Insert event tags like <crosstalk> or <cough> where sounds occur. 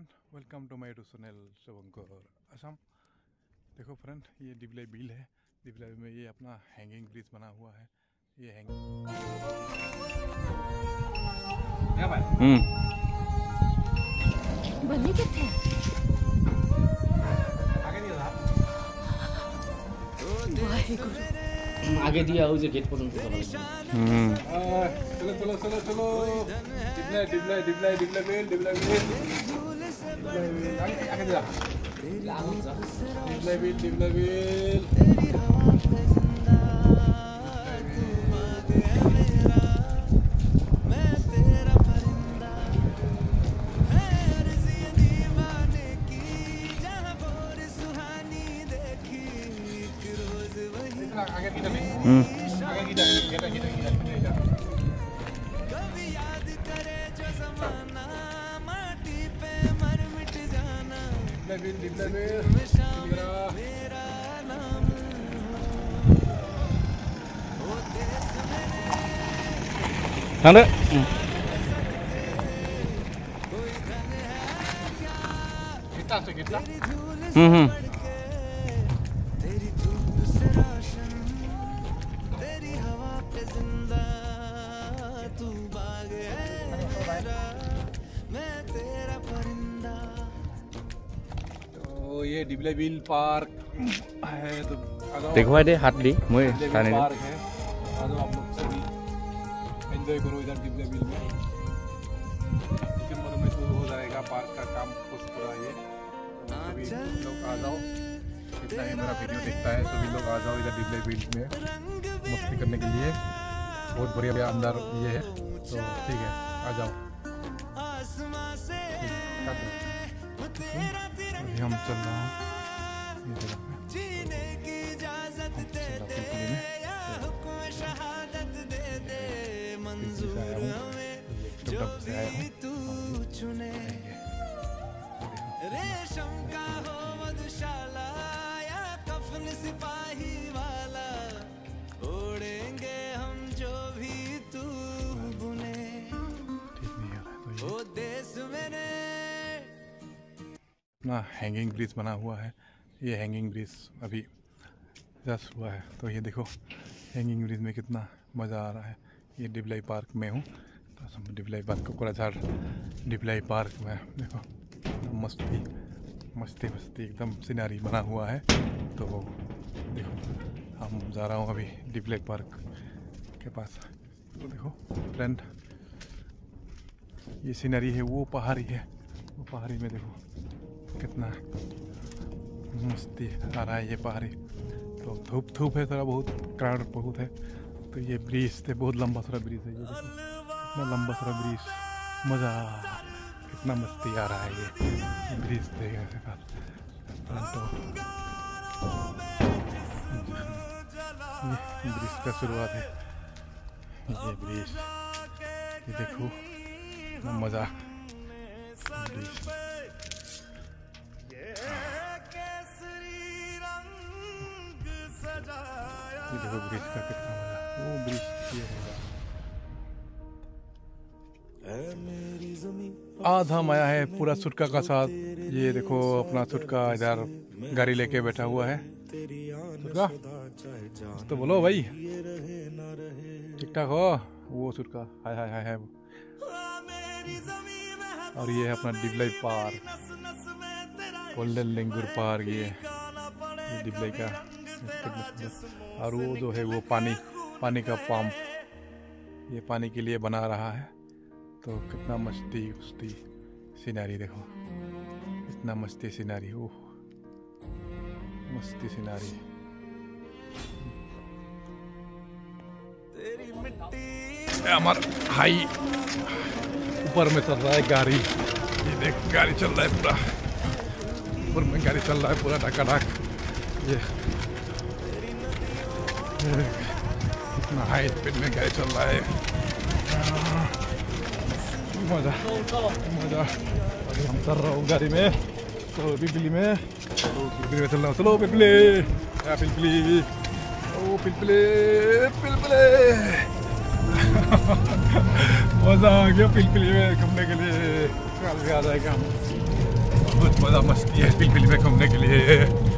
Everyone welcome to my to Sunil Shubhankar Assam देखो friend ये डिबलाई bill है। डिबलाई में ये अपना हैंगिंग ब्रिज बना हुआ है। ये हम्म। हैंगिंग आगे दिया उसे गेट पर उनको हम्म। हम्म। चलो चलो चलो चलो। डिबलाई डिबलाई डिबलाई डिबलाई बेल डिबलाई बेल डिबलाई बिल आगे आगे जा डिबलाई बिल डिबलाई बिल आगे की डबी हम्म आगे की डबी हम्म हम्म। तो ये डिबले बिल पार्क है तो। देखो दे हाथ दी मैं डिबले बिल खाने पार्क है आप लोग सभी एंजॉय करो इधर डिबले बिल में। दिसंबर में शुरू हो जाएगा पार्क का काम कुछ पूरा ये तो सभी लोग आ जाओ। जितना ही मेरा वीडियो देखता है सभी लोग आ जाओ इधर डिबले बिल में मस्ती करने के लिए। बहुत बढ़िया बढ़िया अंदर ये है तो ठीक है आ जाओ। अभी हम चल रहे हैं। ये जगह पे। हम चल रहे हैं। पिलपिली में पिलपिली से आया हूँ। ये टुकड़ा से आया हूँ और ये देखो। ठीक अपना हैंगिंग ब्रिज बना हुआ है। ये हैंगिंग ब्रिज अभी जस्ट हुआ है। तो ये देखो हैंगिंग ब्रिज में कितना मज़ा आ रहा है। ये डिबलाई पार्क में हूँ। तो डिबलाई पार्क को कोराझाड़ डिबलाई पार्क में देखो मस्ती मस्ती मस्ती, एकदम सिनारी बना हुआ है। तो देखो, हम जा रहा हूँ अभी डिबलाई पार्क के पास। तो देखो फ्रेंड ये सीनरी है, वो पहाड़ी है। वो पहाड़ी में देखो कितना मस्ती आ रहा है ये पहाड़ी। तो धूप धूप है, थोड़ा बहुत, क्राउड बहुत है। तो ये ब्रिज थे, बहुत लंबा थोड़ा ब्रिज है, ये इतना लंबा थोड़ा ब्रिज, मज़ा कितना मस्ती आ रहा है ये ब्रिज थे तो ब्रिज का शुरुआत है। ये ब्रिज, ये देखो मज़ा। ब्रिज। ये देखो ब्रिज का कितना मज़ा वो ब्रिज ये होगा आधा माया है पूरा सुटका का साथ। ये देखो अपना सुटका इधर गाड़ी लेके बैठा हुआ है। सुटका? तो बोलो भाई। ठीक ठाक हो? वो सुटका। हाय हाय हाय हाय। और ये है अपना डिबलाई पार्क गोल्डन लेंगुर पार्क ये डिबलाई का और वो जो है वो पानी पानी का पंप ये पानी के लिए बना रहा है। तो कितना मस्ती उस्ती सीनारी देखो। इतना मस्ती सीनारी ओह मस्ती सीनारी ये हमार हाई ऊपर में चल रहा है गाड़ी। ये देख गाड़ी चल रहा है पूरा। ऊपर में गाड़ी चल रहा है, पूरा ढकाढक ये ये। कितना हाई स्पीड में गाड़ी चल रहा है। मज़ा। मज़ा। अभी हम चल रहा हूँ गाड़ी में तो पिलपिली में। तो पिलपिली में चल रहा हूँ। चलो पिलपिली या पिलपिली ओ पिलपिली पिलपिली <laughs> मज़ा आ गया पिलपिली में घूमने के लिए। कल भी आ जाएगा हम। बहुत मज़ा मस्ती है दिल्ली में घूमने के लिए।